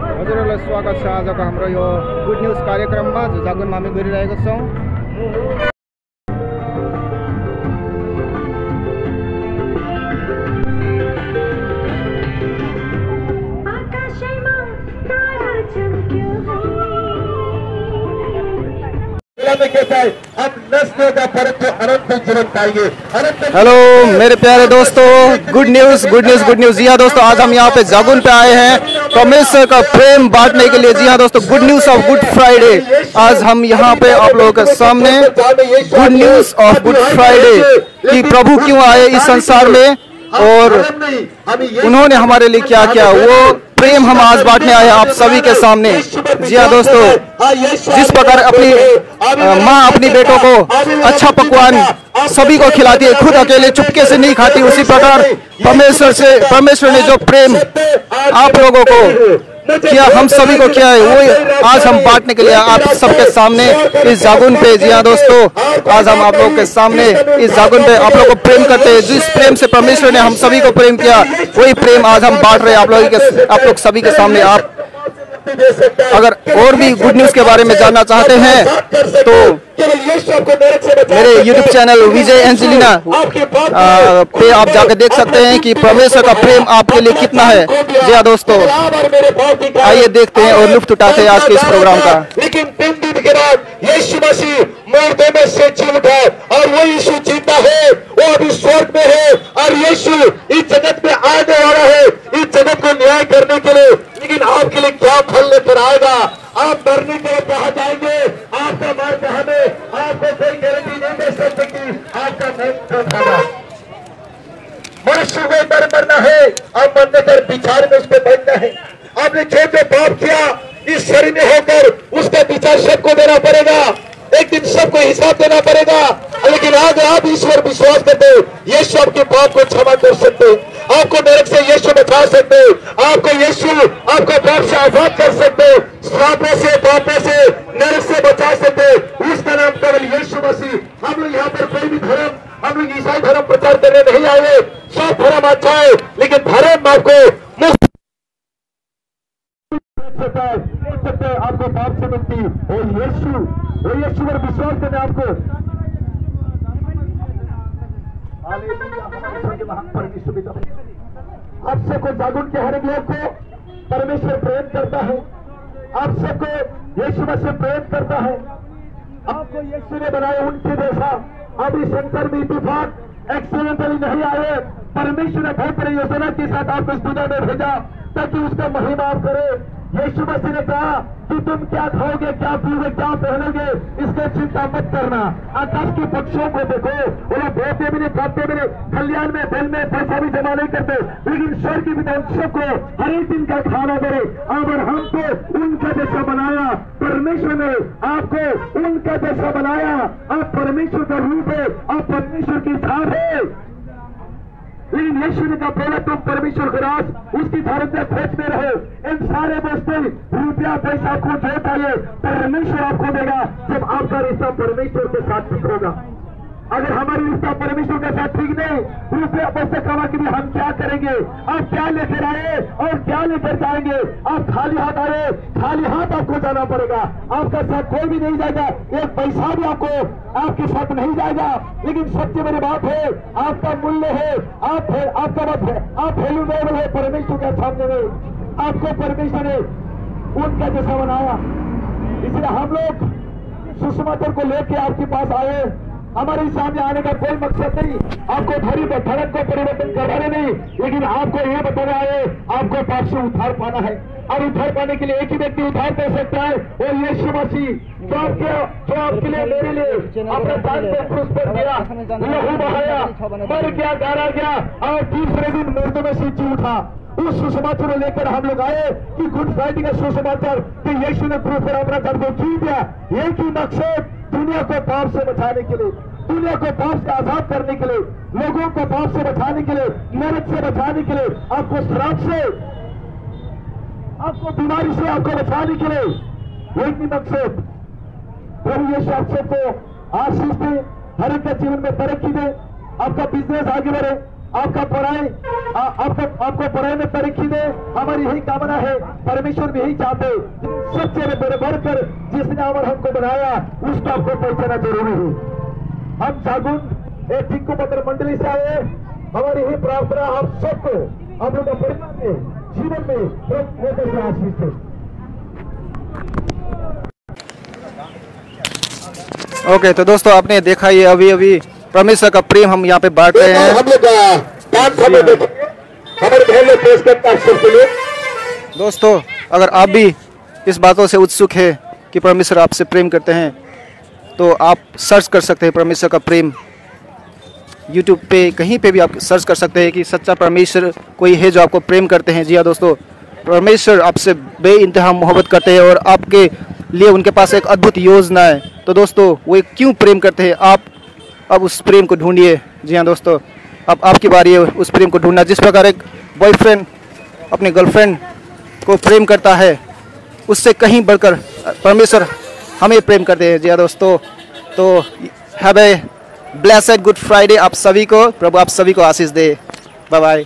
हजुरहरूलाई स्वागत छ आजको हाम्रो यो गुड न्युज कार्यक्रममा। जागुनमा हामी गरिरहेका छौँ। आकाशमा तारा चम्क्यो है। में है। हम का परंतु अनंत जीवन पाएँगे। अनंत हेलो मेरे प्यारे दोस्तों good news good news good news जी हाँ दोस्तों आज हम यहाँ पे जागुन पे आए हैं। परमेश्वर का प्रेम बांटने के लिए जी हाँ दोस्तों good news of Good Friday आज हम यहाँ पे आप लोगों के सामने good news of Good Friday कि प्रभु क्यों आए इस संसार में? और उन्होंने हमारे लिए क्या किया? वो प्रेम हम आज बांटने आए आप सभी के सामने। जी हाँ दोस्तों, जिस प्रकार अपनी माँ अपनी बेटों को अच्छा पकवान सभी को खिलाती है, खुद अकेले चुपके से नहीं खाती, उसी प्रकार परमेश्वर से, परमेश्वर ने जो प्रेम आप लोगों को किया हम सभी को किया है वो आज हम बांटने के लिए आप सबके सामने इस जागुन पे जी हाँ दोस्तों आज हम आप लोगों के सामने इस जागुन पे आप लोगों को प्रेम करते हैं। जिस प्रेम से परमेश्वर ने हम सभी को प्रेम किया वही प्रेम आज हम बांट रहे हैं। आप लोगों के आप लोग सभी के सामने आप अगर और भी गुड न्यूज़ के बारे में जानना चाहते हैं तो मेरे यूट्यूब चैनल विजय एंजेलिना पे आप जाकर देख सकते हैं कि परमेश्वर का प्रेम आपके लिए कितना है। जी हाँ दोस्तों, आइए देखते हैं और लुफ्त उठाते हैं आज के इस प्रोग्राम का। लेकिन तीन दिन के बाद यीशु मसीह मुर्दों में से जी उठा और वो यीशु जीता है, वो अभी स्वर्ग में है और यीशु इस जगत में आने वाला है इस जगत को न्याय करने के लिए लेकिन आपके लिए क्या फल लेकर आएगा आप मरने के लिए कहा जाएँगे। आपका मार में आपको कोई गारंटी नहीं दे सकते कि आपका कब मनुष्य को डर मरना है। अब मरने कर विचार में उसको बैठना है। आपने जो जो पाप किया, इस शरीर में होकर उसका विचार सबको देना पड़ेगा। एक दिन सबको हिसाब देना पड़ेगा। लेकिन आज आप ईश्वर विश्वास करते यीशु आपके पाप को क्षमा कर सकते आपको नरक बचा सकते हो। आपको यीशु आपका पाप से आज़ाद कर सकते हो। श्रापों से पापों से नरक से बचा सकते हो। उसका नाम केवल यीशु मसीह हम लोग यहाँ पर कोई भी धर्म हम लोग ईसाई धर्म प्रचार करने नहीं आए सब धर्म अच्छा है लेकिन धर्म आपको है। आपको पाप से मुक्ति। और यीशु और यीशु पर विश्वास करने आपको। हालेलुया, हमारे महान परमेश्वर पिता। आप सबको जागरूक के हर लोग को परमेश्वर प्रेम करता है। आप सबको यीशु मसीह प्रेम करता है। आपको यीशु ने बनाया उनके जैसा। अभी शंकर में तूफ़ान एक्सीडेंटली नहीं आए। परमेश्वर ने बहुत बड़ी योजना के साथ आपको इस दुनिया में भेजा, ताकि उसका महिमा आप करे। यीशु मसीह ने कहा कि तुम क्या खाओगे, क्या पीओगे, क्या पहनोगे, इसकी चिंता मत करना। आकाश के पक्षियों को देखो वो बोते भी नहीं खाते भी नहीं। खलियान में, बेल में, पैसा भी जमा नहीं करते। लेकिन स्वर्ग की विधान को हर एक दिन का खाना दे। और हमको उनका जैसा बनाया। परमेश्वर ने आपको उनका जैसा बनाया। आप परमेश्वर का रूप है, आप परमेश्वर की छाप है। लेकिन ने कहा पहले तुम परमेश्वर के राज उसकी धार्मिक खोज में रहो। इन सारे वस्तु रुपया, पैसा आपको जो चाहिए परमेश्वर आपको देगा, जब आपका रिश्ता परमेश्वर के साथ होगा अगर हमारी रिश्ता परमेश्वर के साथ ठीक नहीं रुपया पैसे कमा के भी हम क्या करेंगे? आप क्या लेकर आए और क्या लेकर जाएँगे? आप खाली हाथ आए, खाली हाथ आपको जाना पड़ेगा। आपका साथ कोई भी नहीं जाएगा, एक पैसा भी आपको आपके साथ नहीं जाएगा। लेकिन सबसे बड़ी बात है, आपका मूल्य है, आप है, आपका मत है, आप वैल्यूएबल है परमेश्वर के सामने में। आपको परमेश्वर ने उनका जैसा बनाया। इसलिए हम लोग सुषमातर को लेके आपके पास आए। हमारे सामने आने का कोई मकसद नहीं। आपको धरी धड़क को परिवर्तन करवाने नहीं, लेकिन आपको ये बताना है, आपको पाप से उधार पाना है। और उधार पाने के लिए एक ही व्यक्ति उधार दे सकता है, वो यीशु मसीह जो आपके जो आपके लिए, मेरे लिए अपने जान को क्रूस पर दिया, लहू बहाया, मर गया, गारा गया, और तीसरे दिन मुर्दों में से जी उठा। उस सुसमाचार को लेकर हम लोग आए कि गुड फ्राइडे का सुसमाचार कि यीशु ने क्रूस पर अपना दर्द को जी दिया? एक ही मकसद, दुनिया को पाप से बचाने के लिए, दुनिया को पाप से आज़ाद करने के लिए, लोगों को पाप से बचाने के लिए नरक से बचाने के लिए, आपको शराब से, आपको बीमारी से आपको बचाने के लिए, एक ही मकसद। प्रभु यीशु आप सबको आशीष दे, हर एक के जीवन में तरक्की दे, आपका बिज़नेस आगे बढ़े। आपका पढ़ाई आपको आपको पढ़ाई में तरक्की दे हमारी यही कामना है, परमेश्वर भी यही चाहते सबसे बड़े बढ़कर जिसने अमर हमको बनाया, उसको आपको पहचाना ज़रूरी है। हम जागुन एक टिक्कू पत्र मंडली से आए हमारी यही प्रार्थना आप सबको, आप लोग परिवार में, जीवन में आशीष है ओके तो दोस्तों, आपने देखा ये अभी अभी परमेश्वर का प्रेम हम यहाँ पे बांट रहे हैं। दोस्तों अगर आप भी इस बातों से उत्सुक है कि परमेश्वर आपसे प्रेम करते हैं तो आप सर्च कर सकते हैं परमेश्वर का प्रेम। यूट्यूब पे कहीं पे भी आप सर्च कर सकते हैं कि सच्चा परमेश्वर कोई है जो आपको प्रेम करते हैं। जी हाँ दोस्तों परमेश्वर आपसे बे इंतहा मोहब्बत करते हैं और आपके लिए उनके पास एक अद्भुत योजना है। तो दोस्तों वो क्यों प्रेम करते हैं? आप अब उस प्रेम को ढूंढिए। जी हाँ दोस्तों, अब आपकी बारी है उस प्रेम को ढूंढना। जिस प्रकार एक बॉयफ्रेंड अपने गर्लफ्रेंड को प्रेम करता है, उससे कहीं बढ़कर, परमेश्वर हमें प्रेम करते हैं। जी हाँ दोस्तों तो have a blessed Good Friday आप सभी को। प्रभु आप सभी को आशीष दे। Bye bye